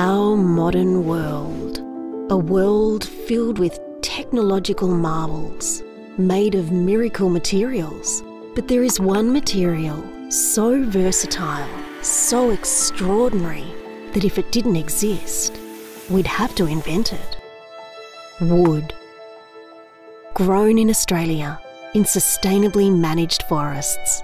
Our modern world. A world filled with technological marvels, made of miracle materials. But there is one material so versatile, so extraordinary, that if it didn't exist, we'd have to invent it. Wood. Grown in Australia, in sustainably managed forests